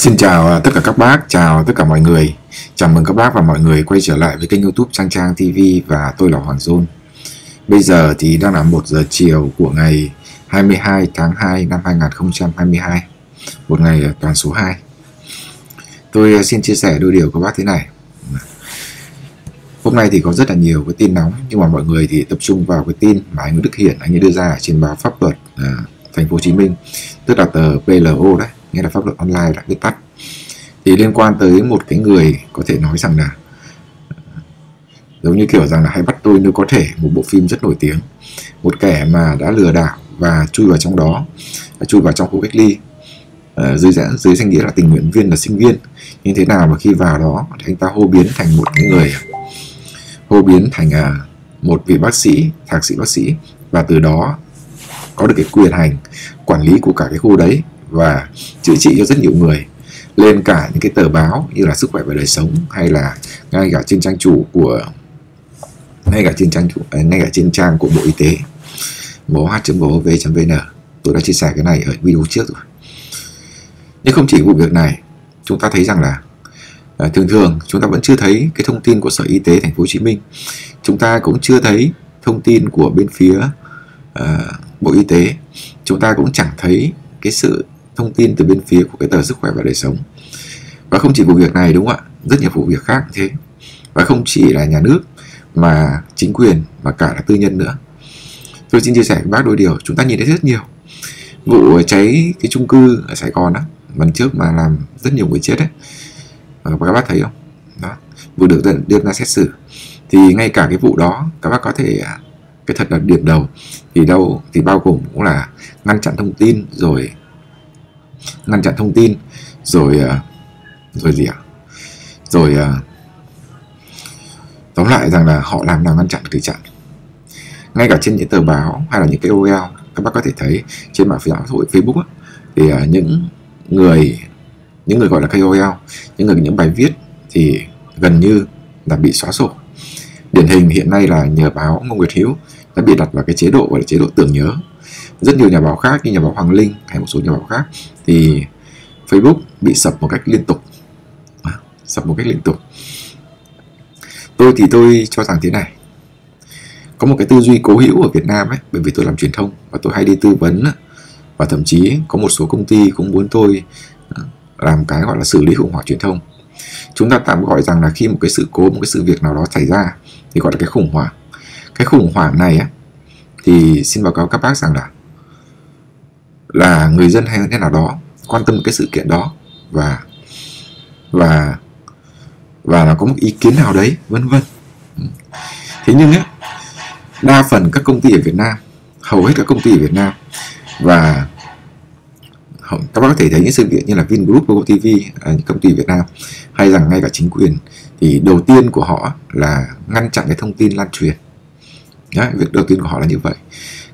Xin chào à, tất cả các bác, chào tất cả mọi người. Chào mừng các bác và mọi người quay trở lại với kênh YouTube Trang Trang TV và tôi là Hoàng Dôn. Bây giờ thì đang là 1 giờ chiều của ngày 22 tháng 2 năm 2022, một ngày à, toàn số 2. Tôi à, xin chia sẻ đôi điều của bác thế này. Hôm nay thì có rất là nhiều cái tin nóng nhưng mà mọi người thì tập trung vào cái tin mà anh Đức Hiển anh ấy đưa ra trên báo pháp luật à, thành phố Hồ Chí Minh, tức là tờ PLO đấy nghĩa là pháp luật online là viết tắt. Thì liên quan tới một cái người có thể nói rằng là, giống như kiểu rằng là hãy bắt tôi nếu có thể, một bộ phim rất nổi tiếng. Một kẻ mà đã lừa đảo và chui vào trong đó chui vào trong khu cách ly. Ờ, dưới dưới dưới danh nghĩa là tình nguyện viên là sinh viên. Như thế nào mà khi vào đó thì anh ta hô biến thành một cái người, hô biến thành à một vị bác sĩ, thạc sĩ bác sĩ. Và từ đó có được cái quyền hành quản lý của cả cái khu đấy và chữa trị cho rất nhiều người. Lên cả những cái tờ báo như là sức khỏe và đời sống hay là ngay cả trên trang chủ của ngay cả trên trang chủ à, ngay cả trên trang của bộ y tế. Moh.gov.vn tôi đã chia sẻ cái này ở video trước rồi. Nhưng không chỉ vụ việc này chúng ta thấy rằng là à, thường thường chúng ta vẫn chưa thấy cái thông tin của sở y tế thành phố hồ chí minh. Chúng ta cũng chưa thấy thông tin của bên phía à, bộ y tế. Chúng ta cũng chẳng thấy cái sự thông tin từ bên phía của cái tờ sức khỏe và đời sống. Và không chỉ vụ việc này đúng không ạ? Rất nhiều vụ việc khác thế. Và không chỉ là nhà nước, mà chính quyền mà cả là tư nhân nữa. Tôi xin chia sẻ với bác đôi điều, chúng ta nhìn thấy rất nhiều. Vụ cháy cái chung cư ở Sài Gòn á, lần trước mà làm rất nhiều người chết đấy và ờ, các bác thấy không? Đó vừa được đưa ra xét xử. Thì ngay cả cái vụ đó, các bác có thể à, cái thật là điểm đầu. Thì đâu thì bao gồm cũng là ngăn chặn thông tin, rồi ngăn chặn thông tin rồi ờ, rồi gì ạ? Rồi ờ, tóm lại rằng là họ làm nào ngăn chặn thì chặn. Ngay cả trên những tờ báo hay là những cái OL e các bác có thể thấy trên mạng xã hội Facebook á, thì uh, những người những người gọi là KOL e những người những bài viết thì gần như là bị xóa sổ. Điển hình hiện nay là nhờ báo Ngô Nguyệt Hiếu đã bị đặt vào cái chế độ gọi là chế độ tưởng nhớ rất nhiều nhà báo khác như nhà báo Hoàng Linh hay một số nhà báo khác thì Facebook bị sập một cách liên tục. À, sập một cách liên tục. Tôi thì tôi cho rằng thế này. Có một cái tư duy cố hữu ở Việt Nam ấy bởi vì tôi làm truyền thông và tôi hay đi tư vấn và thậm chí có một số công ty cũng muốn tôi à, làm cái gọi là xử lý khủng hoảng truyền thông. Chúng ta tạm gọi rằng là khi một cái sự cố một cái sự việc nào đó xảy ra thì gọi là cái khủng hoảng. Cái khủng hoảng này á thì xin báo cáo các bác rằng là là người dân hay thế nào đó quan tâm cái sự kiện đó và và và nó có một ý kiến nào đấy vân vân thế nhưng á đa phần các công ty ở Việt Nam hầu hết các công ty ở Việt Nam và các bác có thể thấy những sự kiện như là Vingroup, Google TV, à, những công ty Việt Nam hay rằng ngay cả chính quyền thì đầu tiên của họ là ngăn chặn cái thông tin lan truyền. Đấy, việc đầu tiên của họ là như vậy.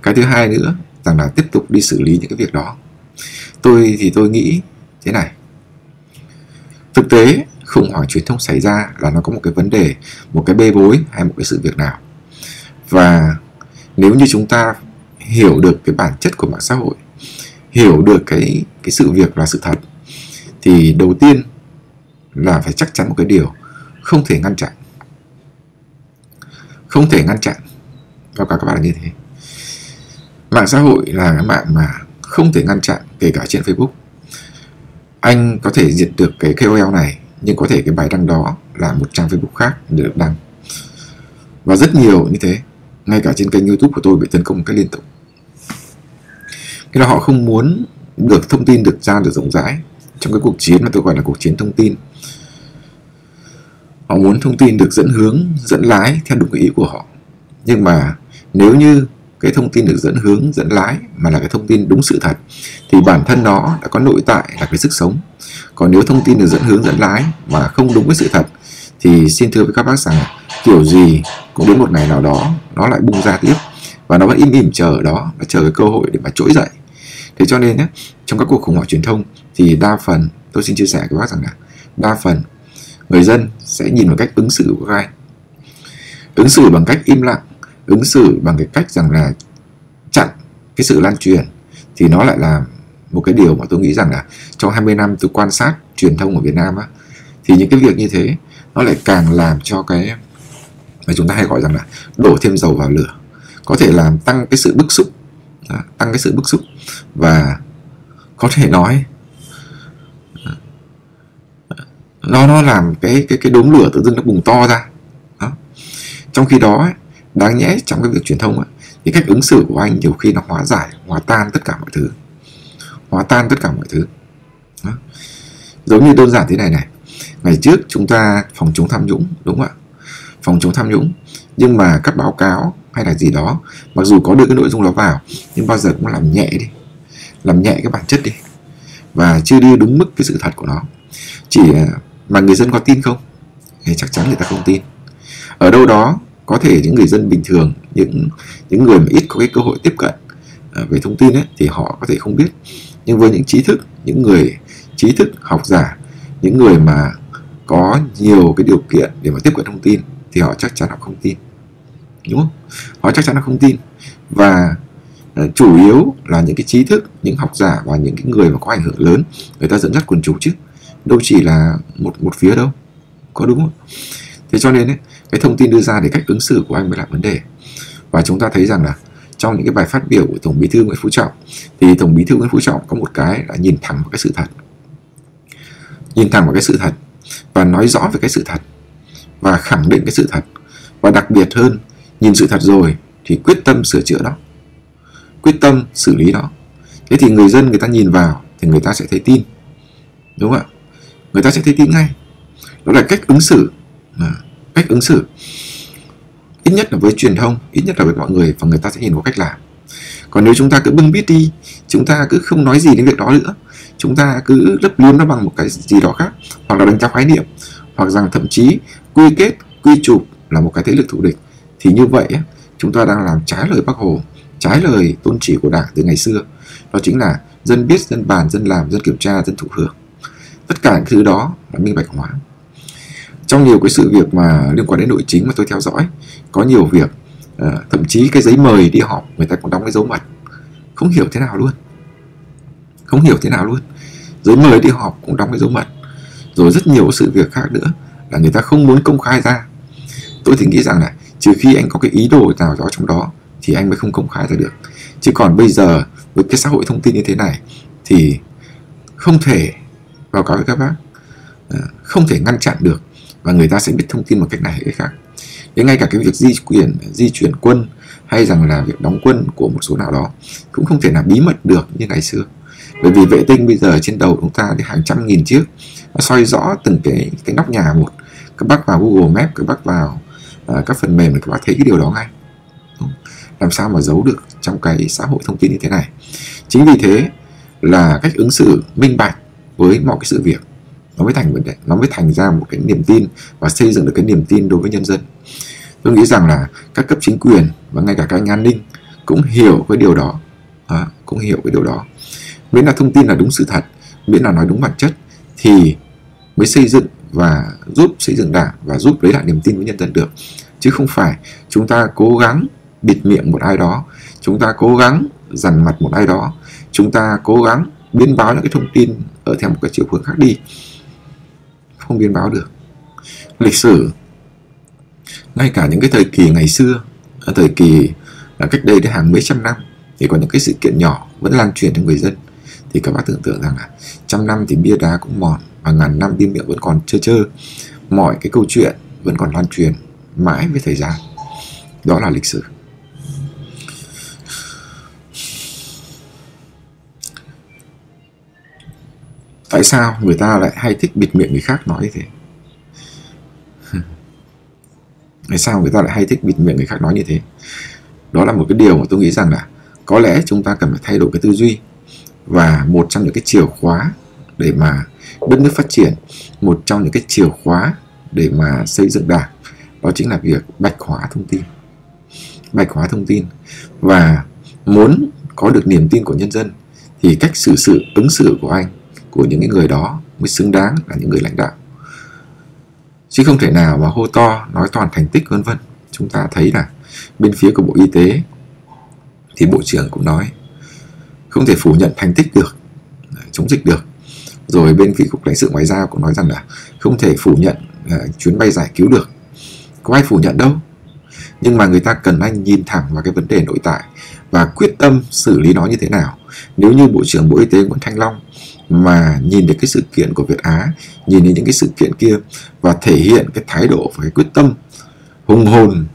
Cái thứ hai nữa rằng là tiếp tục đi xử lý những cái việc đó. Tôi thì tôi nghĩ thế này. Thực tế, khủng hoảng truyền thông xảy ra là nó có một cái vấn đề, một cái bê bối hay một cái sự việc nào. Và nếu như chúng ta hiểu được cái bản chất của mạng xã hội, hiểu được cái cái sự việc là sự thật, thì đầu tiên là phải chắc chắn một cái điều, không thể ngăn chặn. Không thể ngăn chặn. Và cả các bạn là như thế mạng xã hội là cái mạng mà không thể ngăn chặn, kể cả trên Facebook. Anh có thể diệt được cái KOL này, nhưng có thể cái bài đăng đó là một trang Facebook khác được đăng. Và rất nhiều như thế, ngay cả trên kênh YouTube của tôi bị tấn công một cách liên tục. Cái là họ không muốn được thông tin được ra, được rộng rãi. Trong cái cuộc chiến mà tôi gọi là cuộc chiến thông tin, họ muốn thông tin được dẫn hướng, dẫn lái theo đúng cái ý của họ. Nhưng mà nếu như cái thông tin được dẫn hướng, dẫn lái mà là cái thông tin đúng sự thật, thì bản thân nó đã có nội tại là cái sức sống. Còn nếu thông tin được dẫn hướng, dẫn lái mà không đúng với sự thật, thì xin thưa với các bác rằng kiểu gì cũng đến một ngày nào đó, nó lại bung ra tiếp và nó vẫn im im chờ ở đó và chờ cái cơ hội để mà trỗi dậy. Thế cho nên nhé trong các cuộc khủng hoảng truyền thông, thì đa phần, tôi xin chia sẻ với các bác rằng là, đa phần người dân sẽ nhìn vào cách ứng xử của các anh. Ứng xử bằng cách im lặng ứng xử bằng cái cách rằng là chặn cái sự lan truyền, thì nó lại là một cái điều mà tôi nghĩ rằng là trong 20 năm tôi quan sát truyền thông ở Việt Nam á, thì những cái việc như thế nó lại càng làm cho cái mà chúng ta hay gọi rằng là đổ thêm dầu vào lửa, có thể làm tăng cái sự bức xúc tăng cái sự bức xúc và có thể nói nó nó làm cái cái cái đốm lửa tự dưng nó bùng to ra, đó. trong khi đó đáng nhẽ trong cái việc truyền thông ấy, thì cách ứng xử của anh nhiều khi nó hóa giải hóa tan tất cả mọi thứ. Hóa tan tất cả mọi thứ. Đó. giống như đơn giản thế này này. Ngày trước chúng ta phòng chống tham nhũng đúng không ạ? Phòng chống tham nhũng. Nhưng mà các báo cáo hay là gì đó mặc dù có đưa cái nội dung đó vào nhưng bao giờ cũng làm nhẹ đi. Làm nhẹ cái bản chất đi. Và chưa đưa đúng mức cái sự thật của nó. Chỉ à, mà người dân có tin không? Thì chắc chắn người ta không tin. Ở đâu đó có thể những người dân bình thường những những người mà ít có cái cơ hội tiếp cận à, về thông tin ấy, thì họ có thể không biết. Nhưng với những trí thức những người trí thức học giả những người mà có nhiều cái điều kiện để mà tiếp cận thông tin thì họ chắc chắn họ không tin. Đúng không? Họ chắc chắn là không tin. Và uh, chủ yếu là những cái trí thức những học giả và những cái người mà có ảnh hưởng lớn người ta dẫn dắt quần chúng chứ. Đâu chỉ là một một phía đâu. Có đúng không? Thế cho nên ấy, cái thông tin đưa ra để cách ứng xử của anh mới là vấn đề. Và chúng ta thấy rằng là trong những cái bài phát biểu của tổng bí thư nguyễn phú trọng thì tổng bí thư nguyễn phú trọng có một cái là nhìn thẳng vào cái sự thật. Nhìn thẳng vào cái sự thật và nói rõ về cái sự thật và khẳng định cái sự thật. Và đặc biệt hơn nhìn sự thật rồi thì quyết tâm sửa chữa đó quyết tâm xử lý đó thế thì người dân người ta nhìn vào thì người ta sẽ thấy tin đúng không ạ? Người ta sẽ thấy tin ngay. Đó là cách ứng xử à, cách ứng xử. Ít nhất là với truyền thông, ít nhất là với mọi người và người ta sẽ nhìn có cách làm còn nếu chúng ta cứ bưng bít đi, chúng ta cứ không nói gì đến việc đó nữa, chúng ta cứ lấp liếm nó bằng một cái gì đó khác, hoặc là đánh giá khái niệm, hoặc rằng thậm chí quy kết, quy chụp là một cái thế lực thù địch, thì như vậy chúng ta đang làm trái lời bác hồ, trái lời tôn chỉ của đảng từ ngày xưa. Đó chính là dân biết, dân bàn, dân làm, dân kiểm tra, dân thụ hưởng. Tất cả những thứ đó là minh bạch hóa trong nhiều cái sự việc mà liên quan đến nội chính mà tôi theo dõi có nhiều việc à, thậm chí cái giấy mời đi họp người ta còn đóng cái dấu mật. Không hiểu thế nào luôn. Không hiểu thế nào luôn. Giấy mời đi họp cũng đóng cái dấu mật. Rồi rất nhiều sự việc khác nữa là người ta không muốn công khai ra. Tôi thì nghĩ rằng là trừ khi anh có cái ý đồ nào đó trong đó thì anh mới không công khai ra được. Chứ còn bây giờ với cái xã hội thông tin như thế này thì không thể báo cáo với các bác ờ, không thể ngăn chặn được và người ta sẽ biết thông tin một cách này hay cách khác. Đến ngay cả cái việc di chuyển di chuyển quân hay rằng là việc đóng quân của một số nào đó cũng không thể nào bí mật được như ngày xưa. Bởi vì vệ tinh bây giờ trên đầu chúng ta thì hàng trăm nghìn chiếc nó soi rõ từng cái cái nóc nhà một. Các bác vào Google Maps các bác vào uh, các phần mềm thì các bác thấy cái điều đó ngay. Làm sao mà giấu được trong cái xã hội thông tin như thế này? Chính vì thế là cách ứng xử minh bạch với mọi cái sự việc nó mới thành vấn đề nó mới thành ra một cái niềm tin và xây dựng được cái niềm tin đối với nhân dân. Tôi nghĩ rằng là các cấp chính quyền và ngay cả các anh an ninh cũng hiểu cái điều đó. À, cũng hiểu cái điều đó. Miễn là thông tin là đúng sự thật miễn là nói đúng bản chất thì mới xây dựng và giúp xây dựng đảng và giúp lấy lại niềm tin với nhân dân được. Chứ không phải chúng ta cố gắng bịt miệng một ai đó chúng ta cố gắng dằn mặt một ai đó chúng ta cố gắng biến báo những cái thông tin ở theo một cái chiều hướng khác đi không biến báo được. Lịch sử, ngay cả những cái thời kỳ ngày xưa à, thời kỳ à, cách đây đến hàng mấy trăm năm, thì có những cái sự kiện nhỏ vẫn lan truyền cho người dân. Thì các bác tưởng tượng rằng là trăm năm thì bia đá cũng mòn và ngàn năm bia miệng vẫn còn trơ trơ. Mọi cái câu chuyện vẫn còn lan truyền mãi với thời gian. Đó là lịch sử. Tại sao người ta lại hay thích bịt miệng người khác nói như thế? Tại sao người ta lại hay thích bịt miệng người khác nói như thế? Đó là một cái điều mà tôi nghĩ rằng là có lẽ chúng ta cần phải thay đổi cái tư duy và một trong những cái chìa khóa để mà đất nước phát triển, một trong những cái chìa khóa để mà xây dựng đảng, đó chính là việc bạch hóa thông tin. Bạch hóa thông tin và muốn có được niềm tin của nhân dân thì cách xử sự, ứng xử của anh của những người đó mới xứng đáng là những người lãnh đạo. Chứ không thể nào mà hô to nói toàn thành tích vân vân. Chúng ta thấy là bên phía của bộ y tế thì bộ trưởng cũng nói không thể phủ nhận thành tích được chống dịch được. Rồi bên phía cục lãnh sự ngoại giao cũng nói rằng là không thể phủ nhận uh, chuyến bay giải cứu được. Có ai phủ nhận đâu. Nhưng mà người ta cần anh nhìn thẳng vào cái vấn đề nội tại và quyết tâm xử lý nó như thế nào. Nếu như bộ trưởng bộ y tế nguyễn thanh long mà nhìn được cái sự kiện của Việt Á, nhìn đến những cái sự kiện kia và thể hiện cái thái độ và cái quyết tâm hùng hồn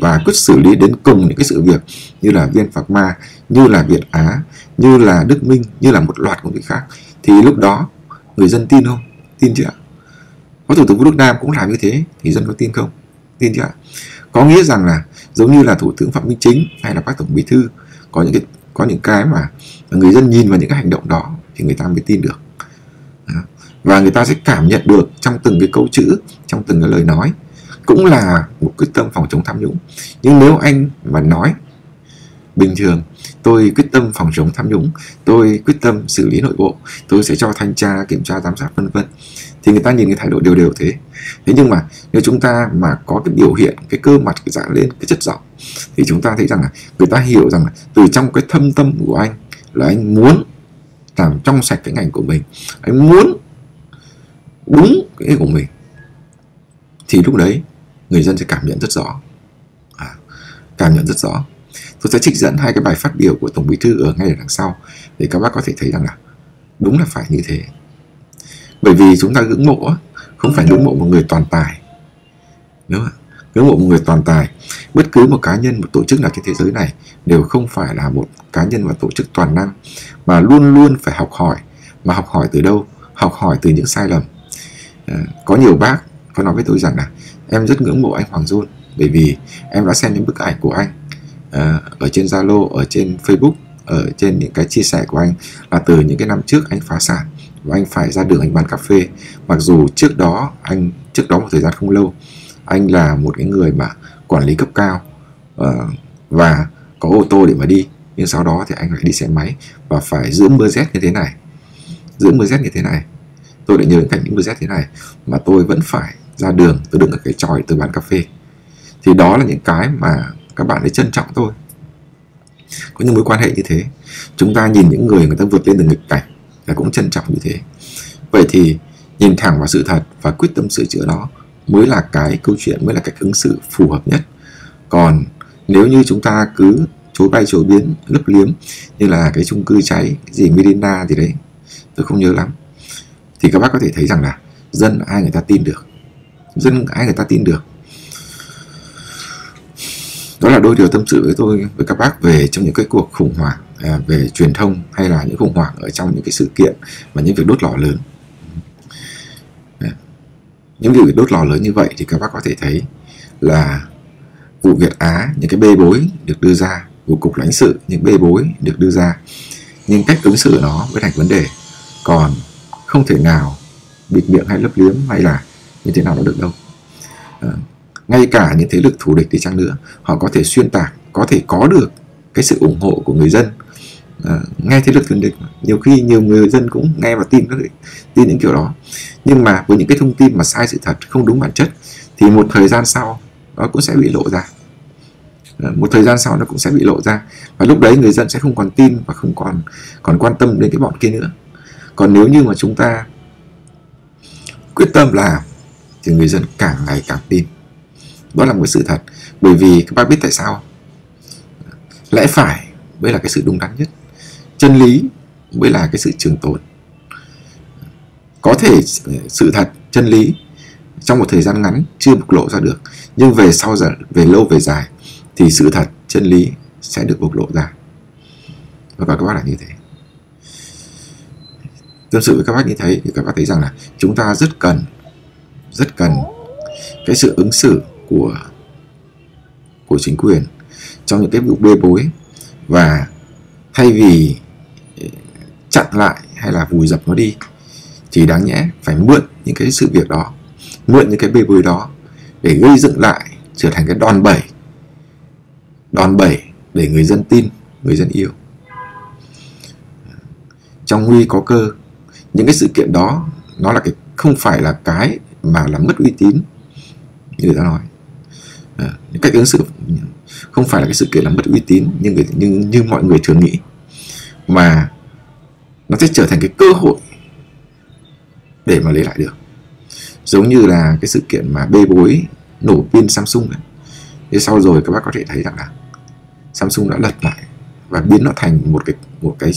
và quyết xử lý đến cùng những cái sự việc như là viên phạc ma như là việt á như là đức minh như là một loạt công việc khác. Thì lúc đó người dân tin không? Tin chưa có thủ tướng vũ đức nam cũng làm như thế. Thì dân có tin không? Tin chưa có nghĩa rằng là giống như là thủ tướng phạm minh chính hay là các tổng bí thư có những cái có những cái mà người dân nhìn vào những cái hành động đó thì người ta mới tin được. Và người ta sẽ cảm nhận được trong từng cái câu chữ, trong từng cái lời nói, cũng là một quyết tâm phòng chống tham nhũng. Nhưng nếu anh mà nói, bình thường, tôi quyết tâm phòng chống tham nhũng, tôi quyết tâm xử lý nội bộ, tôi sẽ cho thanh tra, kiểm tra, giám sát, vân vân, thì người ta nhìn cái thái độ đều đều thế. Thế nhưng mà nếu chúng ta mà có cái biểu hiện, cái cơ mặt cái dạng lên, cái chất giọng, thì chúng ta thấy rằng là người ta hiểu rằng là từ trong cái thâm tâm của anh là anh muốn làm trong sạch cái ngành của mình. Anh muốn đúng cái của mình thì lúc đấy người dân sẽ cảm nhận rất rõ. À, cảm nhận rất rõ. Tôi sẽ trích dẫn hai cái bài phát biểu của tổng bí thư ở ngay ở đằng sau để các bác có thể thấy rằng là đúng là phải như thế. Bởi vì chúng ta ngưỡng mộ không phải ngưỡng mộ một người toàn tài đúng không ạ? Ngưỡng mộ một người toàn tài. Bất cứ một cá nhân một tổ chức nào trên thế giới này đều không phải là một cá nhân và tổ chức toàn năng mà luôn luôn phải học hỏi. Mà học hỏi từ đâu? Học hỏi từ những sai lầm. À, có nhiều bác có nói với tôi rằng là em rất ngưỡng mộ anh Hoàng Dôn bởi vì em đã xem những bức ảnh của anh à, ở trên Zalo, ở trên Facebook, ở trên những cái chia sẻ của anh là từ những cái năm trước anh phá sản và anh phải ra đường anh bán cà phê. Mặc dù trước đó anh trước đó một thời gian không lâu anh là một cái người mà quản lý cấp cao uh, và có ô tô để mà đi nhưng sau đó thì anh lại đi xe máy và phải giữ mưa rét như thế này. Giữ mưa rét như thế này. Tôi lại nhớ cảnh những mưa rét thế này mà tôi vẫn phải ra đường tôi đứng ở cái tròi tôi bán cà phê. Thì đó là những cái mà các bạn ấy trân trọng thôi có những mối quan hệ như thế chúng ta nhìn những người người ta vượt lên từ nghịch cảnh là cũng trân trọng như thế. Vậy thì nhìn thẳng vào sự thật và quyết tâm sửa chữa nó mới là cái câu chuyện mới là cách ứng xử phù hợp nhất. Còn nếu như chúng ta cứ chối bay chối biến lấp liếm như là cái chung cư cháy cái gì Medina gì đấy tôi không nhớ lắm. Thì các bác có thể thấy rằng là dân ai người ta tin được? Dân ai người ta tin được? Đó là đôi điều tâm sự với tôi với các bác về trong những cái cuộc khủng hoảng à, về truyền thông hay là những khủng hoảng ở trong những cái sự kiện và những việc đốt lò lớn những việc đốt lò lớn như vậy thì các bác có thể thấy là vụ Việt Á những cái bê bối được đưa ra vụ cục lãnh sự những bê bối được đưa ra. Nhưng cách ứng xử nó mới thành vấn đề. Còn không thể nào bịt miệng hay lấp liếm hay là như thế nào nó được đâu. À, ngay cả những thế lực thù địch thì chăng nữa họ có thể xuyên tạc có thể có được cái sự ủng hộ của người dân à, nghe thế lực thù địch nhiều khi nhiều người dân cũng nghe và tin các tin những kiểu đó. Nhưng mà với những cái thông tin mà sai sự thật không đúng bản chất thì một thời gian sau nó cũng sẽ bị lộ ra. À, một thời gian sau nó cũng sẽ bị lộ ra. Và lúc đấy người dân sẽ không còn tin và không còn còn quan tâm đến cái bọn kia nữa. Còn nếu như mà chúng ta quyết tâm làm thì người dân càng ngày càng tin. Đó là một sự thật. Bởi vì các bác biết tại sao lẽ phải mới là cái sự đúng đắn nhất chân lý mới là cái sự trường tồn. Có thể ờ, sự thật, chân lý trong một thời gian ngắn chưa bộc lộ ra được, nhưng về sau giờ về lâu, về dài thì sự thật, chân lý sẽ được bộc lộ ra. Vâng, và các bác là như thế. Tâm sự với các bác như thế thì các bác thấy rằng là chúng ta rất cần rất cần cái sự ứng xử của của chính quyền trong những cái vụ bê bối. Và thay vì chặn lại hay là vùi dập nó đi thì đáng nhẽ phải mượn những cái sự việc đó mượn những cái bê bối đó để gây dựng lại trở thành cái đòn bẩy đòn bẩy để người dân tin người dân yêu. Trong nguy có cơ những cái sự kiện đó nó là cái không phải là cái mà là mất uy tín như người ta nói. À, cách ứng xử không phải là cái sự kiện là mất uy tín nhưng người như, như mọi người thường nghĩ mà nó sẽ trở thành cái cơ hội để mà lấy lại được. Giống như là cái sự kiện mà bê bối nổ pin Samsung ấy. thế sau rồi các bác có thể thấy rằng là Samsung đã lật lại và biến nó thành một cái một cái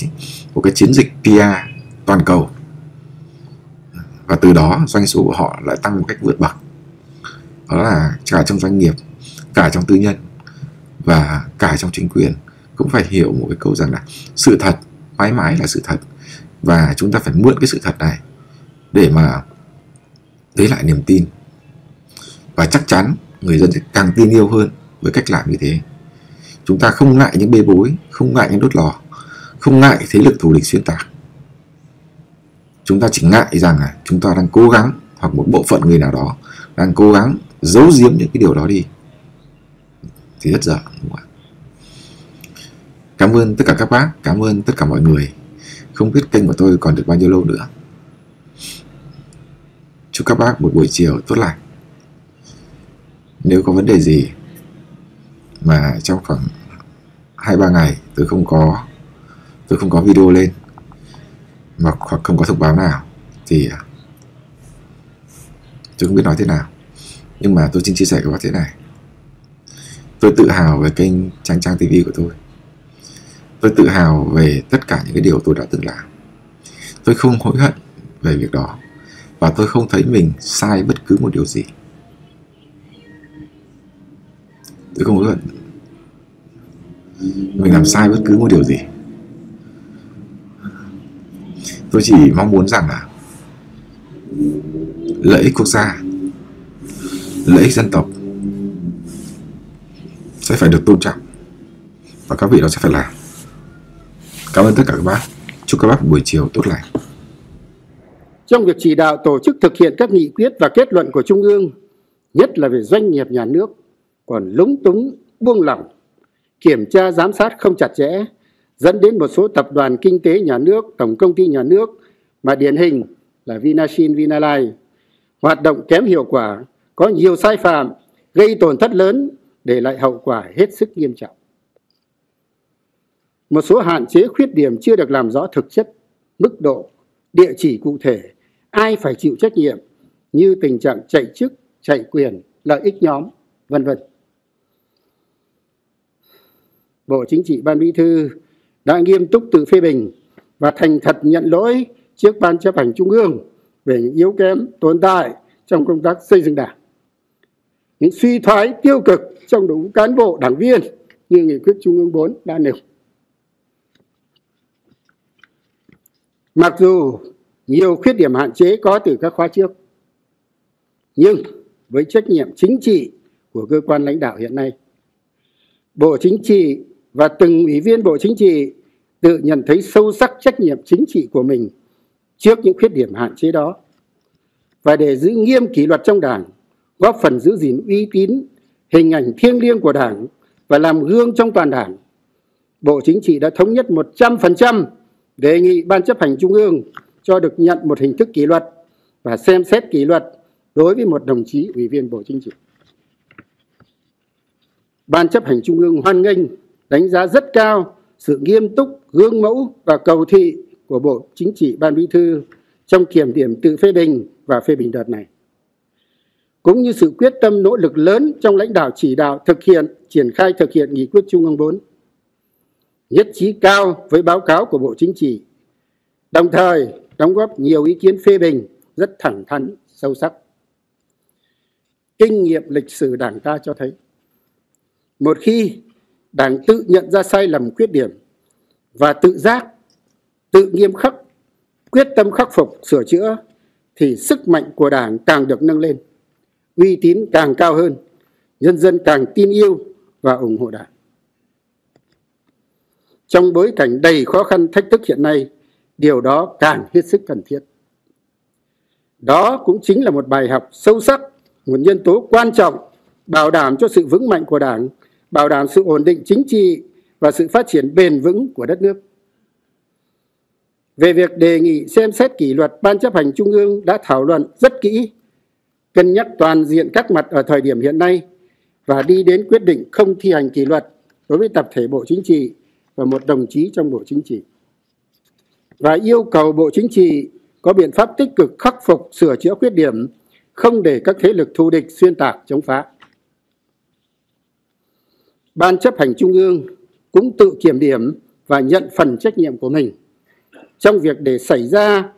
một cái chiến dịch PR toàn cầu. Và từ đó doanh số của họ lại tăng một cách vượt bậc. Đó là cả trong doanh nghiệp, cả trong tư nhân và cả trong chính quyền cũng phải hiểu một cái câu rằng là sự thật, mãi mãi là sự thật và chúng ta phải mượn cái sự thật này để mà lấy lại niềm tin. Và chắc chắn người dân sẽ càng tin yêu hơn với cách làm như thế. Chúng ta không ngại những bê bối, không ngại những đốt lò, không ngại thế lực thù địch xuyên tạc. Chúng ta chỉ ngại rằng là chúng ta đang cố gắng, hoặc một bộ phận người nào đó đang cố gắng giấu giếm những cái điều đó đi. Thì rất dở, đúng không ạ? Cảm ơn tất cả các bác, cảm ơn tất cả mọi người không biết kênh của tôi còn được bao nhiêu lâu nữa. Chúc các bác một buổi chiều tốt lành. Nếu có vấn đề gì mà trong khoảng hai, ba ngày tôi không có, tôi không có video lên, mà hoặc không có thông báo nào, thì à, tôi không biết nói thế nào. Nhưng mà tôi xin chia sẻ với các bác thế này. Tôi tự hào về kênh trang trang tv của tôi tôi tự hào về tất cả những cái điều tôi đã từng làm. Tôi không hối hận về việc đó và tôi không thấy mình sai bất cứ một điều gì. Tôi không hối hận. Mình làm sai bất cứ một điều gì. Tôi chỉ mong muốn rằng là lợi ích quốc gia, lợi ích dân tộc sẽ phải được tôn trọng và các vị đó sẽ phải làm cảm ơn tất cả các bác. Chúc các bác buổi chiều tốt lành. Trong việc chỉ đạo tổ chức thực hiện các nghị quyết và kết luận của trung ương, nhất là về doanh nghiệp nhà nước, còn lúng túng, buông lỏng, kiểm tra giám sát không chặt chẽ, dẫn đến một số tập đoàn kinh tế nhà nước, tổng công ty nhà nước mà điển hình là Vinashin Vinalai hoạt động kém hiệu quả, có nhiều sai phạm, gây tổn thất lớn, để lại hậu quả hết sức nghiêm trọng một số hạn chế khuyết điểm chưa được làm rõ thực chất, mức độ, địa chỉ cụ thể, ai phải chịu trách nhiệm như tình trạng chạy chức, chạy quyền, lợi ích nhóm, vân vân. Bộ chính trị, ban bí thư đã nghiêm túc tự phê bình và thành thật nhận lỗi trước ban chấp hành trung ương về những yếu kém tồn tại trong công tác xây dựng đảng. Những suy thoái tiêu cực trong đội ngũ cán bộ, đảng viên như nghị quyết trung ương 4 đã nêu. Mặc dù nhiều khuyết điểm hạn chế có từ các khóa trước, nhưng với trách nhiệm chính trị của cơ quan lãnh đạo hiện nay, bộ chính trị và từng ủy viên bộ chính trị tự nhận thấy sâu sắc trách nhiệm chính trị của mình trước những khuyết điểm hạn chế đó. Và để giữ nghiêm kỷ luật trong đảng, góp phần giữ gìn uy tín, hình ảnh thiêng liêng của đảng và làm gương trong toàn đảng, bộ chính trị đã thống nhất một trăm phần trăm đề nghị ban chấp hành trung ương cho được nhận một hình thức kỷ luật và xem xét kỷ luật đối với một đồng chí ủy viên bộ chính trị. Ban chấp hành trung ương hoan nghênh, đánh giá rất cao sự nghiêm túc, gương mẫu và cầu thị của bộ chính trị ban bí thư trong kiểm điểm tự phê bình và phê bình đợt này, cũng như sự quyết tâm nỗ lực lớn trong lãnh đạo chỉ đạo thực hiện, triển khai thực hiện nghị quyết trung ương 4 nhất trí cao với báo cáo của bộ chính trị, đồng thời đóng góp nhiều ý kiến phê bình rất thẳng thắn, sâu sắc. Kinh nghiệm lịch sử đảng ta cho thấy, một khi đảng tự nhận ra sai lầm khuyết điểm và tự giác, tự nghiêm khắc, quyết tâm khắc phục, sửa chữa, thì sức mạnh của đảng càng được nâng lên, uy tín càng cao hơn, nhân dân càng tin yêu và ủng hộ đảng trong bối cảnh đầy khó khăn thách thức hiện nay, điều đó càng hết sức cần thiết. Đó cũng chính là một bài học sâu sắc, một nhân tố quan trọng bảo đảm cho sự vững mạnh của đảng, bảo đảm sự ổn định chính trị và sự phát triển bền vững của đất nước. Về việc đề nghị xem xét kỷ luật ban chấp hành trung ương đã thảo luận rất kỹ, cân nhắc toàn diện các mặt ở thời điểm hiện nay và đi đến quyết định không thi hành kỷ luật đối với tập thể bộ chính trị và một đồng chí trong bộ chính trị. Và yêu cầu bộ chính trị có biện pháp tích cực khắc phục, sửa chữa khuyết điểm, không để các thế lực thù địch xuyên tạc, chống phá. Ban chấp hành trung ương cũng tự kiểm điểm và nhận phần trách nhiệm của mình trong việc để xảy ra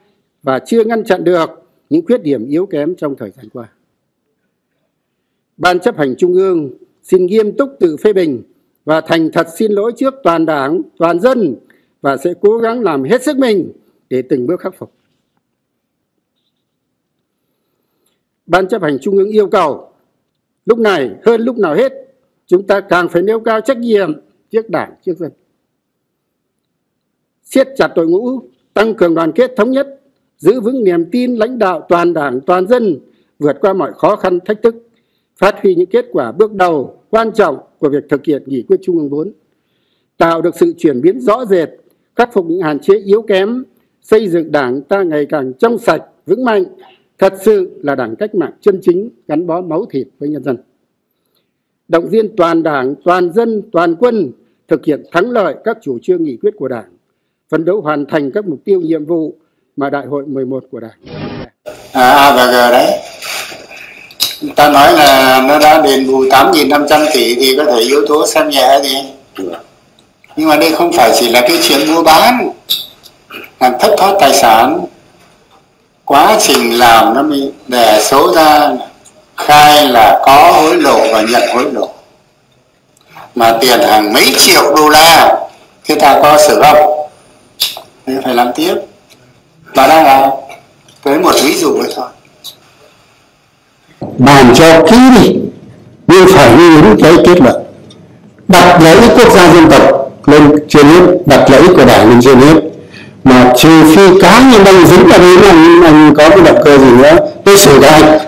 và chưa ngăn chặn được những khuyết điểm yếu kém trong thời gian qua. Ban chấp hành trung ương xin nghiêm túc tự phê bình và thành thật xin lỗi trước toàn đảng, toàn dân và sẽ cố gắng làm hết sức mình để từng bước khắc phục. Ban chấp hành trung ương yêu cầu lúc này, hơn lúc nào hết, chúng ta càng phải nêu cao trách nhiệm trước đảng, trước dân. Siết chặt đội ngũ, tăng cường đoàn kết thống nhất, giữ vững niềm tin lãnh đạo toàn đảng, toàn dân vượt qua mọi khó khăn, thách thức, phát huy những kết quả bước đầu quan trọng của việc thực hiện nghị quyết trung ương 4 tạo được sự chuyển biến rõ rệt khắc phục những hạn chế yếu kém xây dựng đảng ta ngày càng trong sạch vững mạnh thật sự là đảng cách mạng chân chính gắn bó máu thịt với nhân dân. Động viên toàn đảng toàn dân toàn quân thực hiện thắng lợi các chủ trương nghị quyết của đảng phấn đấu hoàn thành các mục tiêu nhiệm vụ mà đại hội 11 của đảng à, và giờ đấy ta nói là nó đã đền bù 8.500 tỷ thì có thể yếu tố xem nhẹ gì nhưng mà đây không phải chỉ là cái chuyện mua bán làm thất thoát tài sản. Quá trình làm nó mới đè số ra, khai là có hối lộ và nhận hối lộ. Mà tiền hàng mấy triệu đô la, thì ta có xử không? Nên phải làm tiếp. Và đang là với một ví dụ thôi bàn cho kỹ đi. Nhưng phải như những cái kết luận. Đặt lợi ích quốc gia dân tộc lên trên hết đặt lợi ích của đảng lên trên hết. Mà trừ phi cá nhân đang dính vào đấy anh, anh có cái động cơ gì nữa tôi xử đại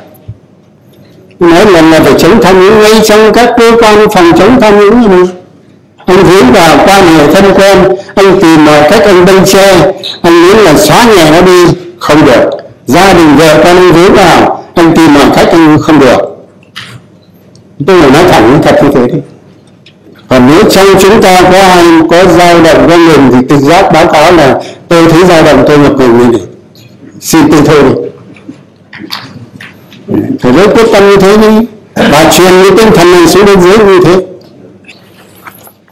nói lần là phải chống tham nhũng ngay trong các cơ quan phòng chống tham nhũng như này. Anh hướng vào quan hệ thân quen anh tìm mọi cách anh bênh che. Anh muốn là xóa nhẹ nó đi. Không được. Gia đình vợ con anh hướng vào anh tìm mọi cách anh không được. Tôi phải nói thẳng thật như thế đi còn nếu trong chúng ta có ai có dao động có ngừng thì tự giác báo cáo là tôi thấy dao động tôi ngập ngừng đi xin tôi thôi đi. phải rất quyết tâm như thế đi. Và truyền cái tinh thần này xuống bên dưới như thế.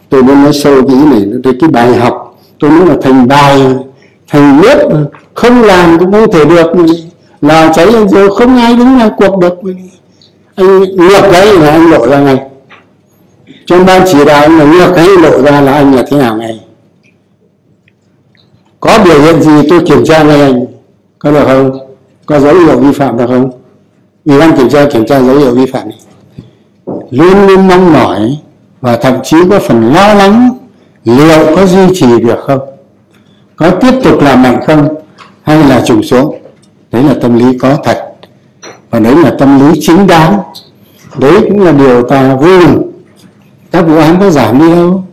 Tôi muốn nói sâu cái ý này tôi cái bài học. Tôi muốn là thành bài, thành nước không làm cũng không thể được là cháy lên rồi không ai đứng ra cuộc được anh ngược đấy là anh lộ ra ngay. Trong ban chỉ đạo anh là ngược cái lộ ra là anh là thế nào ngay? Có biểu hiện gì tôi kiểm tra ngay anh? Có được không? Có dấu hiệu vi phạm được không? Ủy ban kiểm tra kiểm tra dấu hiệu vi phạm này. Luôn luôn mong mỏi và thậm chí có phần lo lắng liệu có duy trì được không? Có tiếp tục làm mạnh không? Hay là trùng xuống đấy là tâm lý có thật. Và đấy là tâm lý chính đáng. Đấy cũng là điều ta vui các vụ án có giảm đi đâu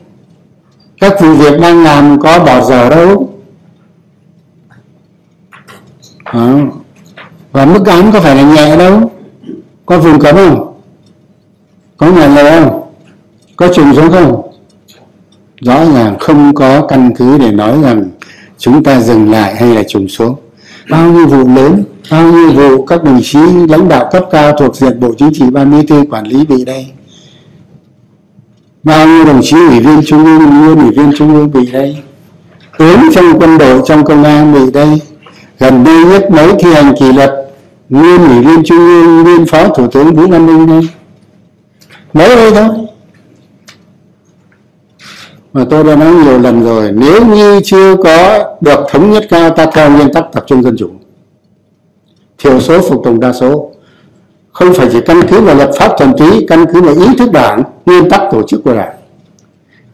các vụ việc đang làm có bỏ dở đâu? À, và mức án có phải là nhẹ đâu? Có vùng cấm không? Có nhà lời không? Có trùng xuống không? Rõ ràng không có căn cứ để nói rằng chúng ta dừng lại hay là trùng xuống bao nhiêu vụ lớn, bao nhiêu vụ các đồng chí lãnh đạo cấp cao thuộc diện bộ chính trị ban bí thư quản lý bị đây? Bao nhiêu đồng chí ủy viên trung ương nguyên ủy viên trung ương bị đây? Tướng trong quân đội, trong công an bị đây? Gần đây nhất mới thi hành kỷ luật, nguyên ủy viên trung ương, nguyên phó thủ tướng vũ văn ninh đây. Mới đây thôi mà tôi đã nói nhiều lần rồi, nếu như chưa có được thống nhất cao, ta theo nguyên tắc tập trung dân chủ. Thiểu số phục tùng đa số. Không phải chỉ căn cứ vào luật pháp thuần túy, căn cứ vào ý thức đảng, nguyên tắc tổ chức của đảng.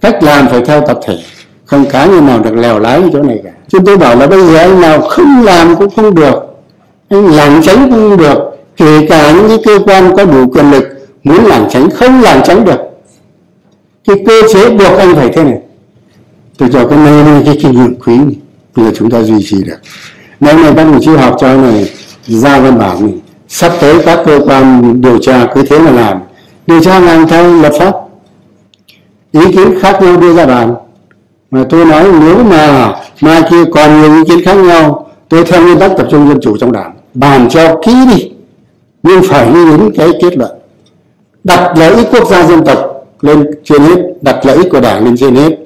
Cách làm phải theo tập thể, không cá nhân nào được lèo lái như chỗ này cả. Chứ tôi bảo là bây giờ anh nào không làm cũng không được, anh lảng tránh cũng không được. Kể cả những cái cơ quan có đủ quyền lực, muốn lảng tránh, không lảng tránh được cái cơ chế buộc anh phải thế này. Tôi cho cái này là cái kinh nghiệm quý này, bây giờ chúng ta duy trì được. Nếu này các đồng chí học cho này, ra văn bản này, sắp tới các cơ quan điều tra cứ thế mà làm. Điều tra làm theo luật pháp. Ý kiến khác nhau đưa ra bàn. Mà tôi nói nếu mà mai kia còn nhiều ý kiến khác nhau, tôi theo nguyên tắc tập trung dân chủ trong đảng. Bàn cho kỹ đi. Nhưng phải đi đến cái kết luận. Đặt lợi ích quốc gia dân tộc lên trên hết đặt lợi ích của đảng lên trên hết.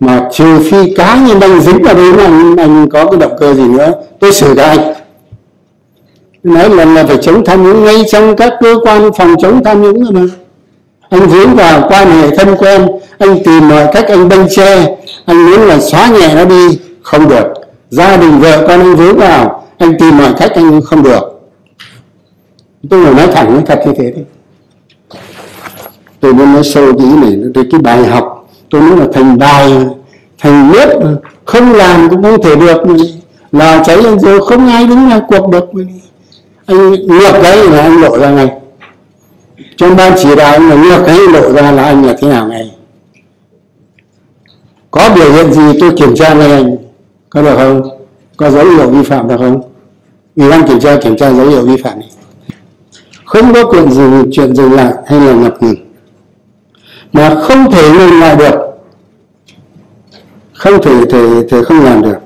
Mà trừ phi cá nhân đang dính vào đấy mà anh, anh có cái động cơ gì nữa tôi xử các anh. Nói lần là phải chống tham nhũng ngay trong các cơ quan phòng chống tham nhũng rồi mà. Anh dính vào quan hệ thân quen anh tìm mọi cách anh bênh che anh muốn là xóa nhẹ nó đi không được. Gia đình vợ con anh vướng vào anh tìm mọi cách anh không được. Tôi phải nói thẳng nói thật như thế đấy tôi muốn nói sâu cái ý này tôi cái bài học, tôi muốn là thành bài, thành nước không làm cũng không thể được. Là cháy lên rồi không ai đứng ra cuộc được. Anh ngược cái là anh lộ ra ngay. Trong ban chỉ đạo anh là ngược cái lộ ra là anh là thế nào ngay? Có biểu hiện gì tôi kiểm tra ngay anh? Có được không? Có dấu hiệu vi phạm được không? Ủy ban kiểm tra kiểm tra dấu hiệu vi phạm. Này không có quyền dừng chuyện dừng lại hay là ngập ngừng mà không thể ngừng lại được. Không thể thể thể không làm được.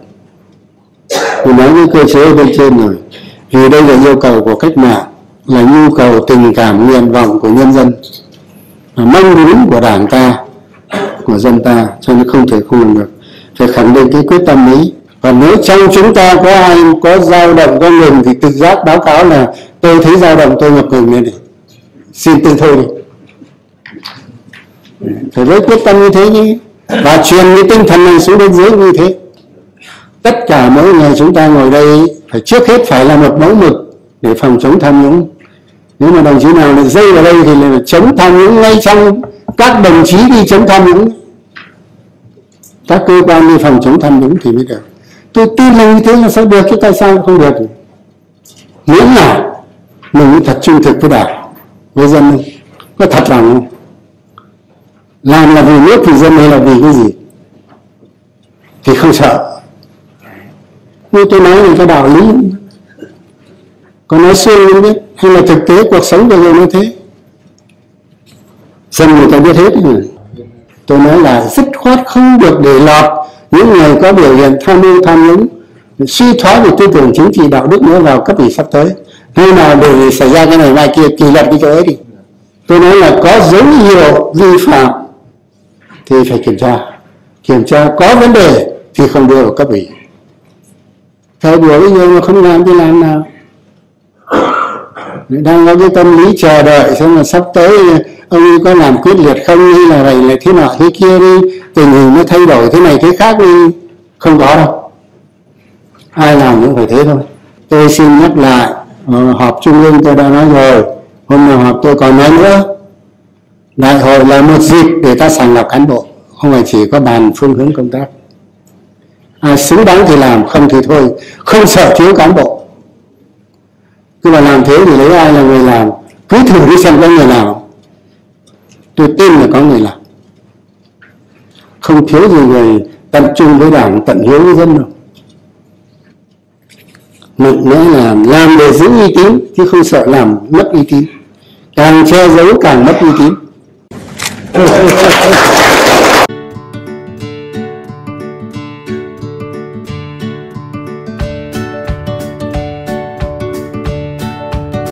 Thì nói những cơ chế bên trên rồi vì đây là yêu cầu của cách mạng, là nhu cầu tình cảm, nguyện vọng của nhân dân. Là mong muốn của đảng ta, của dân ta, cho nên không thể không làm được. Phải khẳng định cái quyết tâm ấy. Và nếu trong chúng ta có ai có dao động, có ngừng, thì tự giác báo cáo là tôi thấy dao động, tôi ngập ngừng lên này. Xin tự thôi đi phải với quyết tâm như thế nhé. Và truyền cái tinh thần này xuống bên dưới như thế. Tất cả mỗi ngày chúng ta ngồi đây, phải trước hết phải là một mẫu mực để phòng chống tham nhũng. Nếu mà đồng chí nào lại dây vào đây thì là chống tham nhũng ngay trong các đồng chí đi chống tham nhũng. Các cơ quan đi phòng chống tham nhũng thì mới được. Tôi tin là như thế là sao được chứ tại sao không được? Miễn là mình thật trung thực với đảng, với dân. Có thật lòng không? Làm là vì nước thì dân hay là vì cái gì? Thì không sợ. Như tôi nói là cái đạo lý. Còn nói xuyên không biết, hay là thực tế, cuộc sống bây giờ như thế. Dân người ta biết hết rồi tôi nói là dứt khoát không được để lọt những người có biểu hiện tham mưu, tham nhũng, suy thoái về tư tưởng chính trị, đạo đức nữa vào cấp ủy sắp tới. Hay nào để xảy ra cái này mai kia, kỳ luật cái chỗ ấy đi. Tôi nói là có dấu hiệu vi phạm thì phải kiểm tra. Kiểm tra có vấn đề thì không đưa vào cấp ủy. Thời buổi bây giờ mà không làm thì làm nào. Đang có cái tâm lý chờ đợi xem là sắp tới ông ấy có làm quyết liệt không hay là vậy là thế nọ thế kia đi. Tình hình nó thay đổi thế này thế khác đi. Không có đâu. Ai làm cũng phải thế thôi. Tôi xin nhắc lại ờ, họp trung ương tôi đã nói rồi. Hôm nào họp tôi còn nói nữa đại hội là một dịp để ta sàng lọc cán bộ. Không phải chỉ có bàn phương hướng công tác. Ai xứng đáng thì làm, không thì thôi. Không sợ thiếu cán bộ. Cứ mà làm thế thì lấy ai là người làm? Cứ thử đi xem có người nào. Tôi tin là có người làm. Không thiếu gì người tận trung với đảng, tận hiếu với dân đâu. Mạnh mẽ là làm để giữ uy tín, chứ không sợ làm mất uy tín. Càng che giấu, càng mất uy tín. Thank you.